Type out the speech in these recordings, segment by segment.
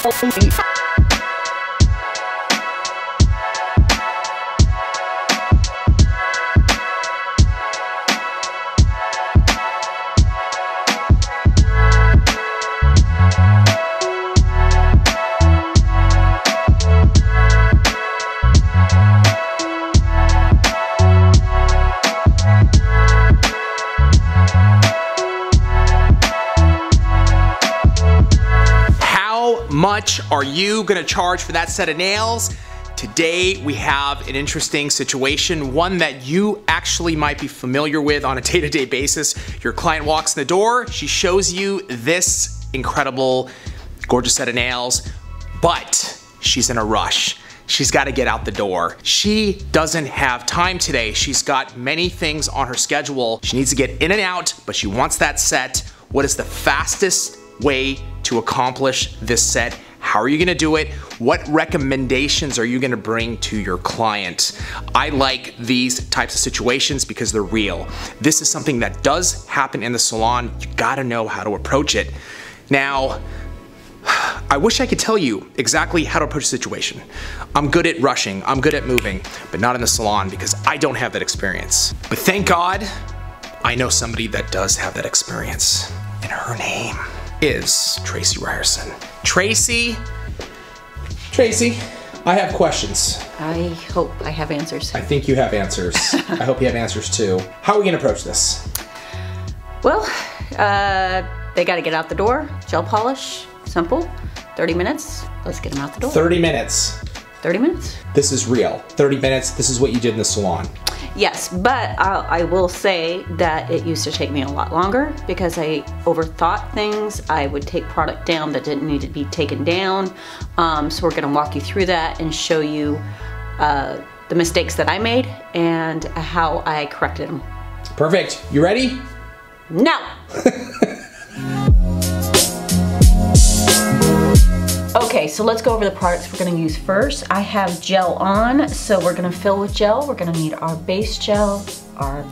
How much are you gonna charge for that set of nails? Today we have an interesting situation, one that you actually might be familiar with on a day-to-day basis. Your client walks in the door, she shows you this incredible, gorgeous set of nails, but she's in a rush. She's got to get out the door. She doesn't have time today. She's got many things on her schedule. She needs to get in and out, but she wants that set. What is the fastest way to accomplish this set? How are you gonna do it? What recommendations are you gonna bring to your client? I like these types of situations because they're real. This is something that does happen in the salon. You gotta know how to approach it. Now, I wish I could tell you exactly how to approach a situation. I'm good at rushing, I'm good at moving, but not in the salon because I don't have that experience. But thank God, I know somebody that does have that experience, and her name is Tracey Ryerson. Tracey, Tracey, I have questions. I hope I have answers. I think you have answers. I hope you have answers too. How are we gonna approach this? Well, uh, they got to get out the door. Gel polish, simple. 30 minutes. Let's get them out the door. 30 minutes. 30 minutes. This is real. 30 minutes, this is what you did in the salon. Yes, but I'll, I will say that it used to take me a lot longer because I overthought things. I would take product down that didn't need to be taken down. Um, so we're gonna walk you through that and show you uh, the mistakes that I made and how I corrected them. Perfect. You ready? No! Okay, so let's go over the products we're gonna use first. I have gel on, so we're gonna fill with gel. We're gonna need our base gel, our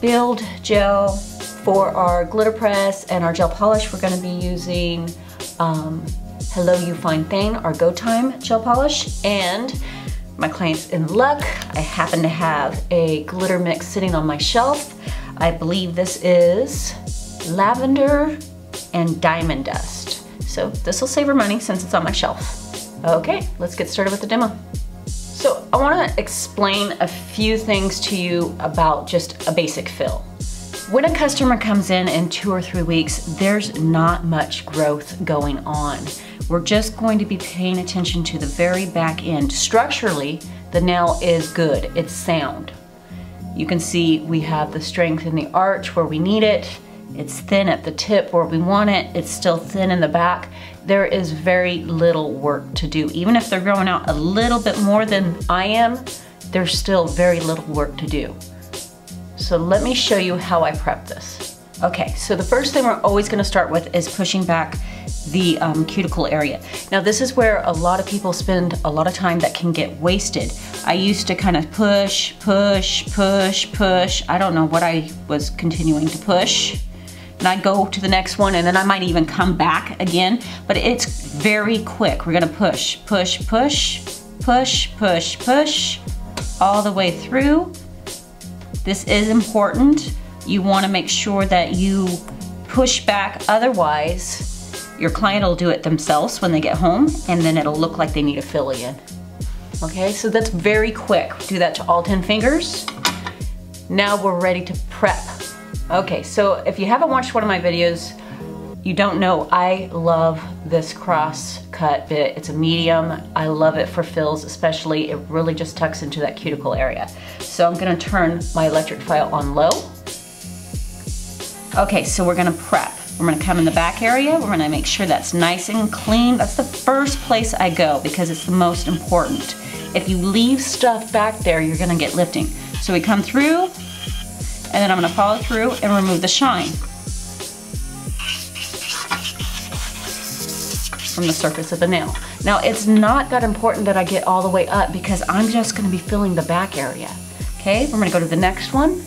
build gel. For our glitter press and our gel polish, we're gonna be using um, Hello You Fine Thing, our Go Time gel polish. And my client's in luck. I happen to have a glitter mix sitting on my shelf. I believe this is lavender and diamond dust. So this will save her money since it's on my shelf. Okay, let's get started with the demo. So I wanna explain a few things to you about just a basic fill. When a customer comes in in two or three weeks, there's not much growth going on. We're just going to be paying attention to the very back end. Structurally, the nail is good, it's sound. You can see we have the strength in the arch where we need it. It's thin at the tip where we want it. It's still thin in the back. There is very little work to do. Even if they're growing out a little bit more than I am, there's still very little work to do. So let me show you how I prep this. Okay, so the first thing we're always gonna start with is pushing back the um, cuticle area. Now this is where a lot of people spend a lot of time that can get wasted. I used to kind of push, push, push, push. I don't know what I was continuing to push. And I'd go to the next one and then I might even come back again, but it's very quick. We're gonna push, push, push, push, push, push, all the way through. This is important. You wanna make sure that you push back, otherwise your client will do it themselves when they get home and then it'll look like they need a fill in. Okay, so that's very quick. Do that to all 10 fingers. Now we're ready to prep. Okay, so if you haven't watched one of my videos, you don't know, I love this cross cut bit. It's a medium. I love it for fills, especially. It really just tucks into that cuticle area. So I'm gonna turn my electric file on low. Okay, so we're gonna prep. We're gonna come in the back area. We're gonna make sure that's nice and clean. That's the first place I go because it's the most important. If you leave stuff back there, you're gonna get lifting. So we come through, and then I'm gonna follow through and remove the shine from the surface of the nail. Now it's not that important that I get all the way up because I'm just gonna be filling the back area. Okay, we're gonna go to the next one.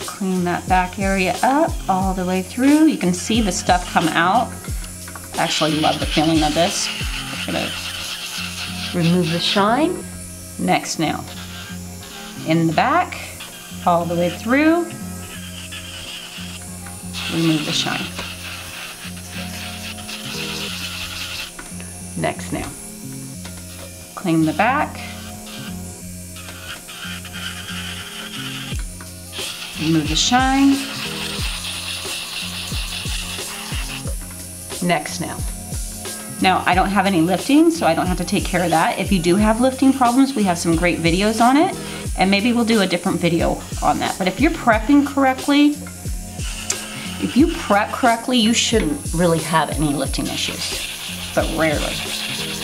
Clean that back area up all the way through. You can see the stuff come out. I actually love the feeling of this. We're gonna remove the shine. Next nail. In the back, all the way through. Remove the shine. Next nail. Clean the back. Remove the shine. Next nail. Now, I don't have any lifting, so I don't have to take care of that. If you do have lifting problems, we have some great videos on it, and maybe we'll do a different video on that. But if you're prepping correctly, if you prep correctly, you shouldn't really have any lifting issues, but rarely.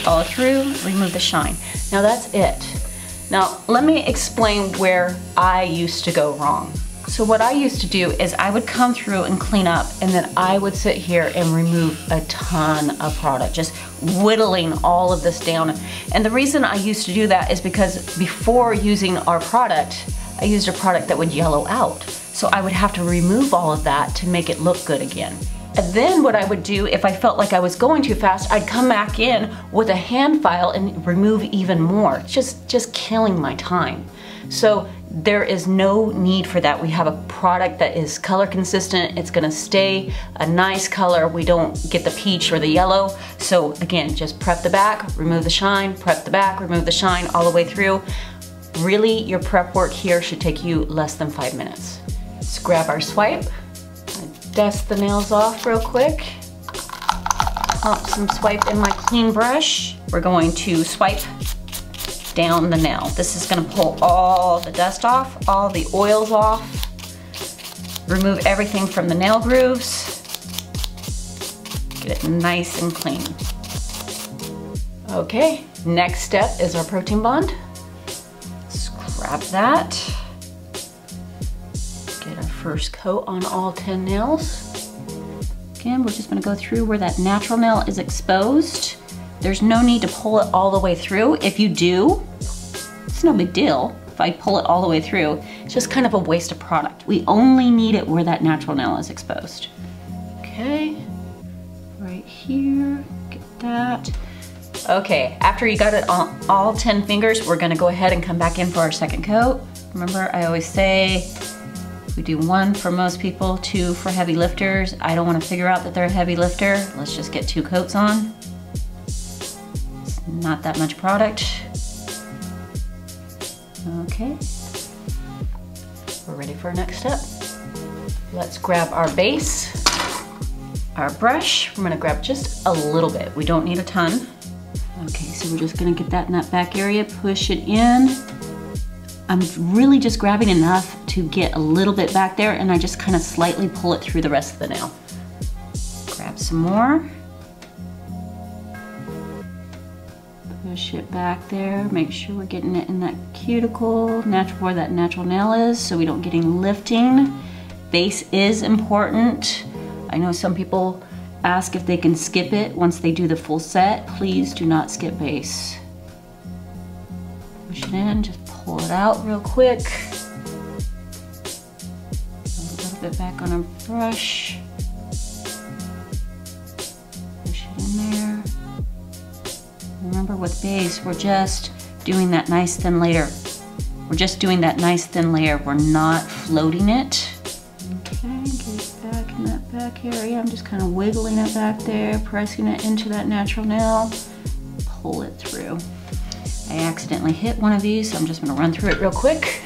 Follow through, remove the shine. Now that's it. Now, let me explain where I used to go wrong. So what I used to do is I would come through and clean up and then I would sit here and remove a ton of product, just whittling all of this down. And the reason I used to do that is because before using our product, I used a product that would yellow out. So I would have to remove all of that to make it look good again. And then what I would do if I felt like I was going too fast, I'd come back in with a hand file and remove even more, just, just killing my time. So there is no need for that. We have a product that is color consistent. It's gonna stay a nice color. We don't get the peach or the yellow. So again, just prep the back, remove the shine, prep the back, remove the shine all the way through. Really, your prep work here should take you less than five minutes. Let's grab our swipe, dust the nails off real quick. Pump some swipe in my clean brush. We're going to swipe down the nail. This is gonna pull all the dust off, all the oils off, remove everything from the nail grooves, get it nice and clean. Okay, next step is our protein bond. Scrap that. Get our first coat on all 10 nails. Again, we're just gonna go through where that natural nail is exposed. There's no need to pull it all the way through. If you do, it's no big deal. If I pull it all the way through, it's just kind of a waste of product. We only need it where that natural nail is exposed. Okay, right here, get that. Okay, after you got it on all 10 fingers, we're gonna go ahead and come back in for our second coat. Remember, I always say, we do one for most people, two for heavy lifters. I don't wanna figure out that they're a heavy lifter. Let's just get two coats on not that much product. Okay, we're ready for our next step. Let's grab our base, our brush. We're gonna grab just a little bit. We don't need a ton. Okay, so we're just gonna get that in that back area, push it in. I'm really just grabbing enough to get a little bit back there and I just kind of slightly pull it through the rest of the nail. Grab some more. Push it back there. Make sure we're getting it in that cuticle, natural where that natural nail is, so we don't get any lifting. Base is important. I know some people ask if they can skip it once they do the full set. Please do not skip base. Push it in, just pull it out real quick. A little bit back on our brush. Remember with base, we're just doing that nice thin layer. We're just doing that nice thin layer. We're not floating it. Okay, get back in that back area. I'm just kind of wiggling it back there, pressing it into that natural nail, pull it through. I accidentally hit one of these, so I'm just gonna run through it real quick.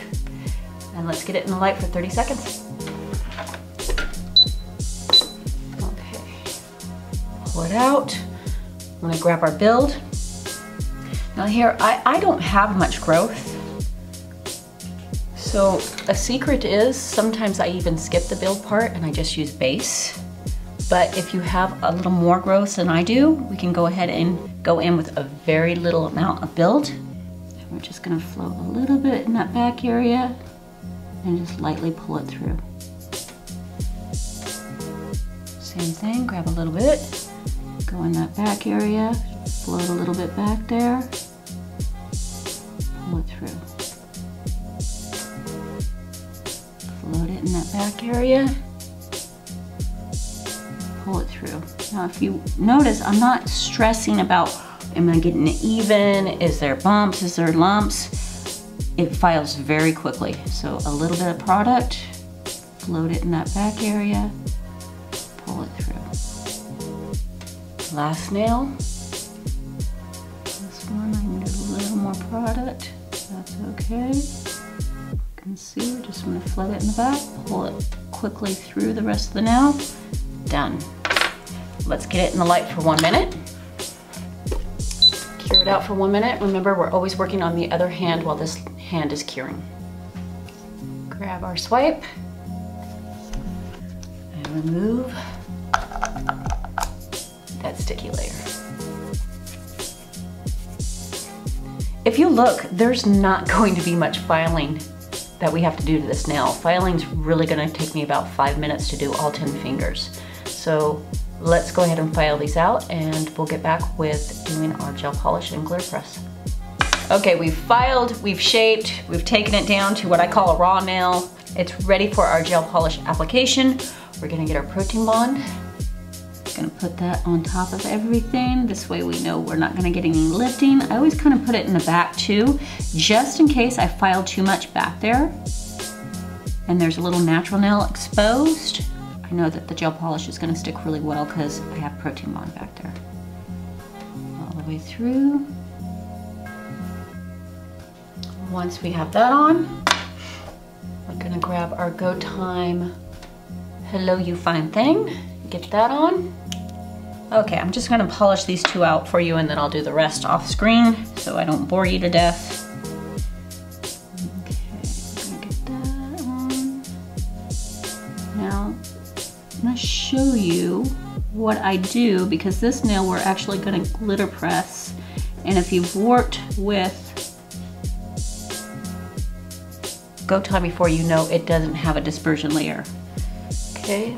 And let's get it in the light for 30 seconds. Okay, pull it out. I'm gonna grab our build. Now here, I, I don't have much growth. So a secret is sometimes I even skip the build part and I just use base. But if you have a little more growth than I do, we can go ahead and go in with a very little amount of build. And we're just gonna float a little bit in that back area and just lightly pull it through. Same thing, grab a little bit, go in that back area, float a little bit back there, that back area. pull it through. Now if you notice, I'm not stressing about, am I getting it even? Is there bumps? Is there lumps? It files very quickly. So a little bit of product, load it in that back area, pull it through. Last nail. This one, I need a little more product. That's okay. Can see, we're just gonna flood it in the back, pull it quickly through the rest of the nail. Done. Let's get it in the light for one minute. Cure it out for one minute. Remember, we're always working on the other hand while this hand is curing. Grab our swipe and remove that sticky layer. If you look, there's not going to be much filing that we have to do to this nail. Filing's really gonna take me about five minutes to do all 10 fingers. So let's go ahead and file these out and we'll get back with doing our gel polish and glitter press. Okay, we've filed, we've shaped, we've taken it down to what I call a raw nail. It's ready for our gel polish application. We're gonna get our protein bond Gonna put that on top of everything. This way we know we're not gonna get any lifting. I always kind of put it in the back too, just in case I file too much back there and there's a little natural nail exposed. I know that the gel polish is gonna stick really well because I have protein bond back there. All the way through. Once we have that on, we're gonna grab our Go Time Hello You Fine Thing, get that on. Okay, I'm just gonna polish these two out for you and then I'll do the rest off screen so I don't bore you to death. Okay, gonna get that on. Now, I'm gonna show you what I do because this nail we're actually gonna glitter press. And if you've worked with Go Time before, you know it doesn't have a dispersion layer. Okay,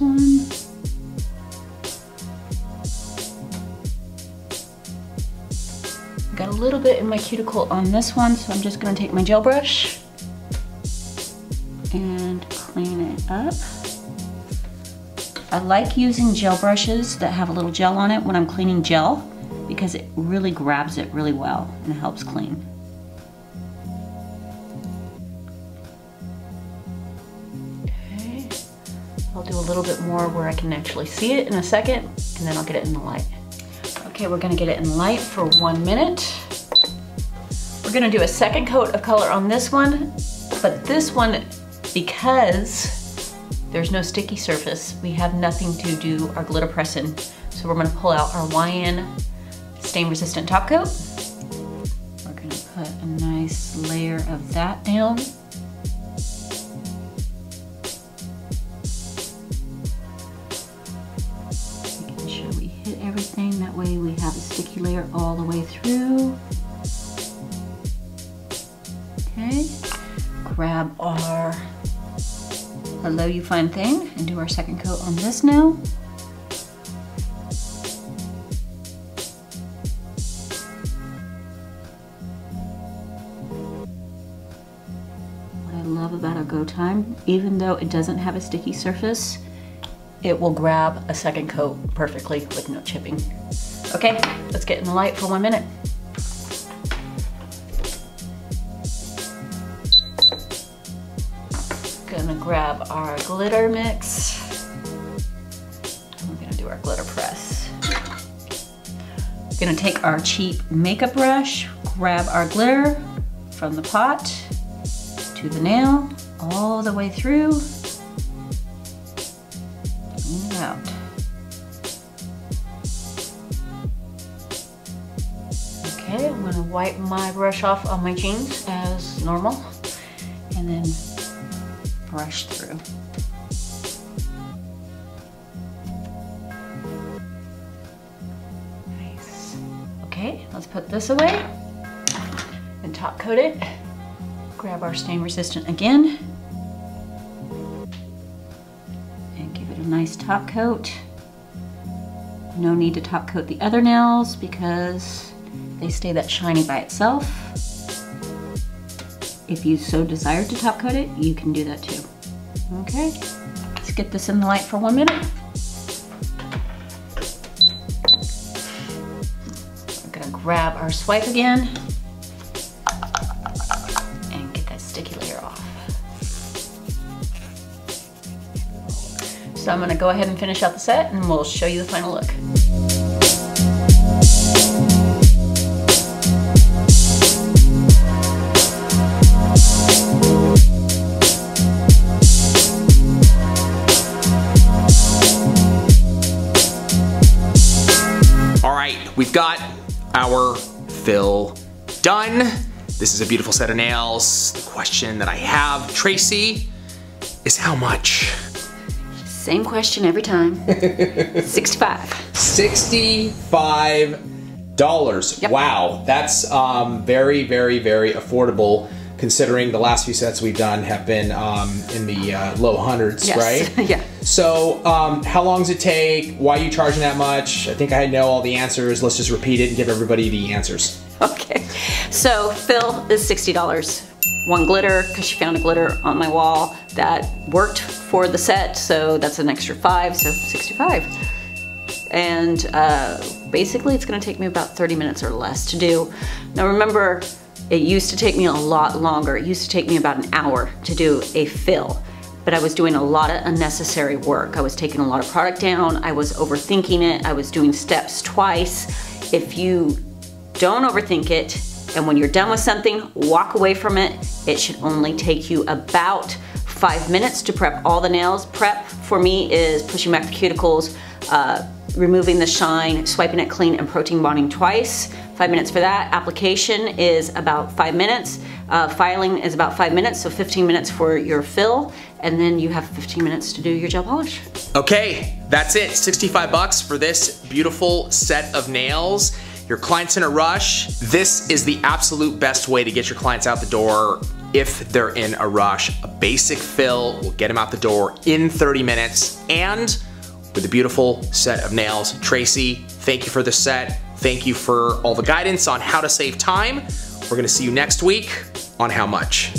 one. Got a little bit in my cuticle on this one, so I'm just gonna take my gel brush and clean it up. I like using gel brushes that have a little gel on it when I'm cleaning gel because it really grabs it really well and helps clean. I'll do a little bit more where I can actually see it in a second, and then I'll get it in the light. Okay, we're gonna get it in light for one minute. We're gonna do a second coat of color on this one, but this one, because there's no sticky surface, we have nothing to do our glitter press in. So we're gonna pull out our YN stain resistant top coat. We're gonna put a nice layer of that down. Everything. That way we have a sticky layer all the way through. Okay, grab our Hello You Fine Thing and do our second coat on this now. What I love about our Go Time, even though it doesn't have a sticky surface, it will grab a second coat perfectly with no chipping. Okay, let's get in the light for one minute. Gonna grab our glitter mix. We're gonna do our glitter press. We're Gonna take our cheap makeup brush, grab our glitter from the pot to the nail, all the way through, wipe my brush off on my jeans as normal and then brush through. Nice. Okay, let's put this away and top coat it. Grab our stain resistant again and give it a nice top coat. No need to top coat the other nails because they stay that shiny by itself. If you so desire to top coat it, you can do that too. Okay, let's get this in the light for one minute. We're gonna grab our swipe again and get that sticky layer off. So I'm gonna go ahead and finish out the set and we'll show you the final look. Right, we've got our fill done. This is a beautiful set of nails. The question that I have, Tracey, is how much? Same question every time. 65. $65. Yep. Wow, that's um, very, very, very affordable considering the last few sets we've done have been um, in the uh, low hundreds, Yes. right? Yeah. So, um, how long does it take? Why are you charging that much? I think I know all the answers. Let's just repeat it and give everybody the answers. Okay. So fill is $60. One glitter, because she found a glitter on my wall that worked for the set, so that's an extra five, so 65. And uh, basically it's gonna take me about 30 minutes or less to do. Now remember, it used to take me a lot longer. It used to take me about an hour to do a fill, but I was doing a lot of unnecessary work. I was taking a lot of product down, I was overthinking it, I was doing steps twice. If you don't overthink it, and when you're done with something, walk away from it. It should only take you about five minutes to prep all the nails. Prep for me is pushing back the cuticles, uh, removing the shine, swiping it clean, and protein bonding twice. Five minutes for that. Application is about five minutes. Uh, filing is about five minutes, so 15 minutes for your fill, and then you have 15 minutes to do your gel polish. Okay, that's it. 65 bucks for this beautiful set of nails. Your client's in a rush. This is the absolute best way to get your clients out the door if they're in a rush. A basic fill will get them out the door in 30 minutes and with a beautiful set of nails. Tracey, thank you for the set. Thank you for all the guidance on how to save time. We're gonna see you next week on How Much.